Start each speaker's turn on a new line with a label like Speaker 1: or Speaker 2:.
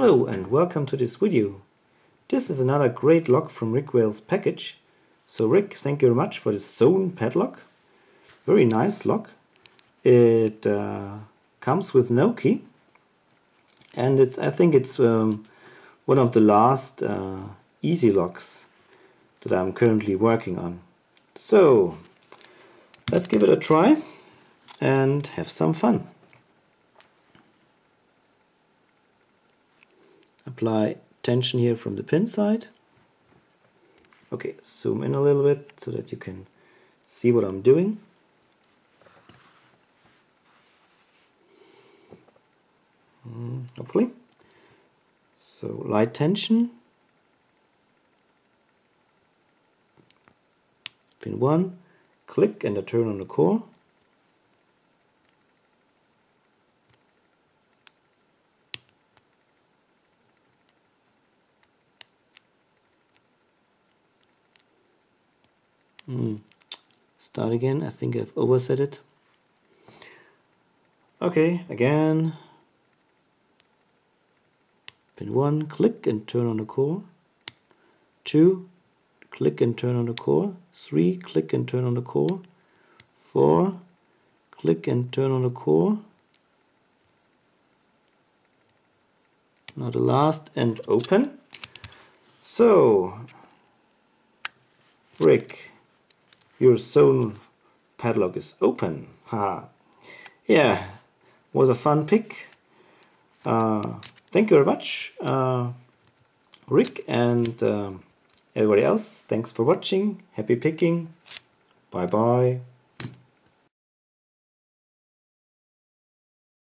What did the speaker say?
Speaker 1: Hello and welcome to this video. This is another great lock from Rick Wales package. So Rick, thank you very much for this zone padlock. Very nice lock. It uh, comes with no key and it's I think it's um, one of the last uh, easy locks that I'm currently working on. So let's give it a try and have some fun. Apply tension here from the pin side. Okay, zoom in a little bit so that you can see what I'm doing. Mm, hopefully. So light tension. Pin 1, click and I turn on the core. Mm. Start again, I think I've overset it. Okay, again. Pin 1, click and turn on the core. 2, click and turn on the core. 3, click and turn on the core. 4, click and turn on the core. Now the last and open. So, Rick, your zone padlock is open. Haha. yeah, was a fun pick. Uh, thank you very much, uh, Rick, and uh, everybody else. Thanks for watching. Happy picking. Bye bye.